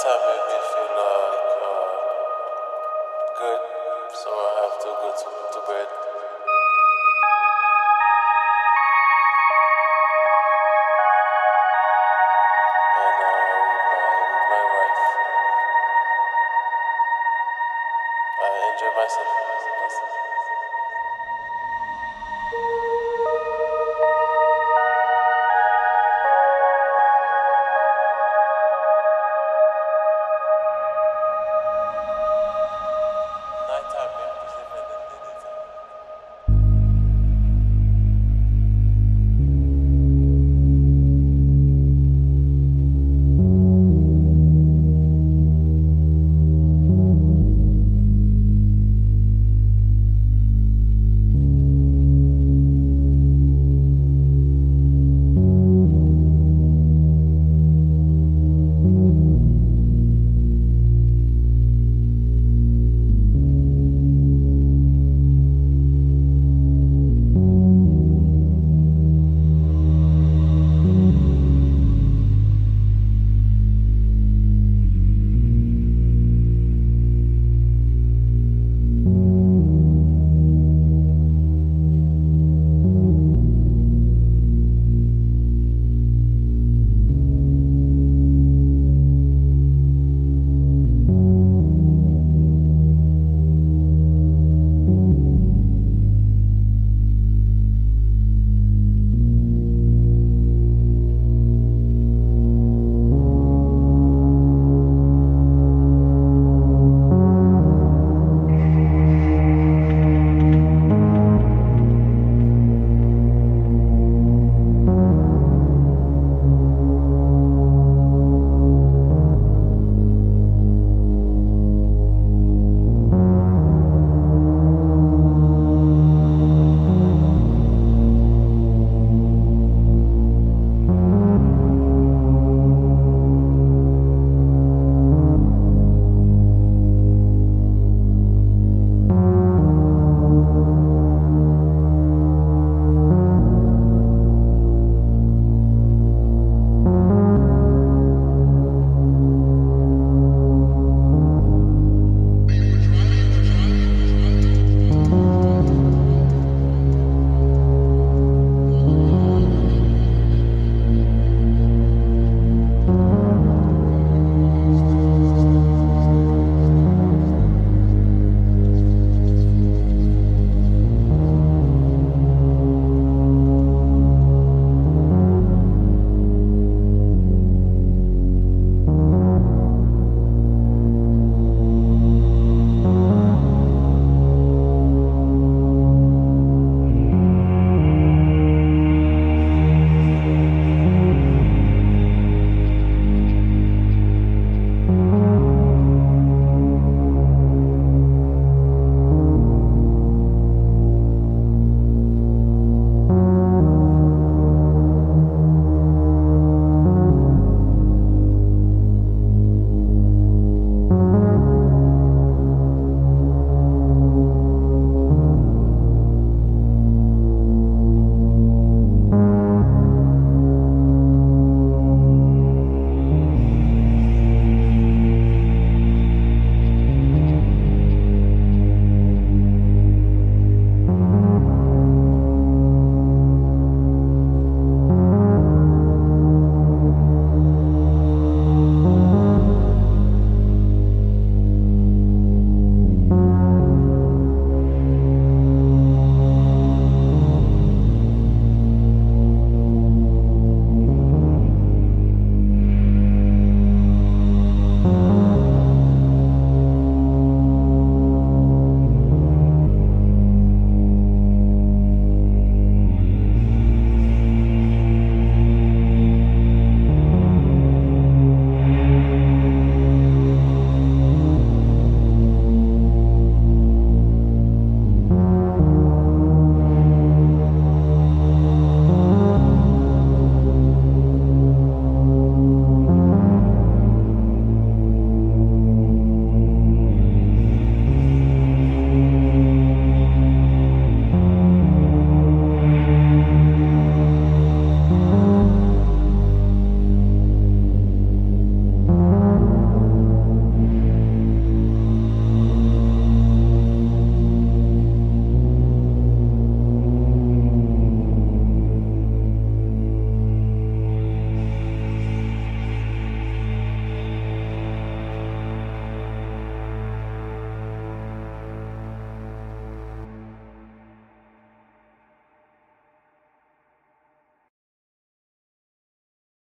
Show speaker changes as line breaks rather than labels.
Last time made me feel like uh, good, so I have to go to, to bed.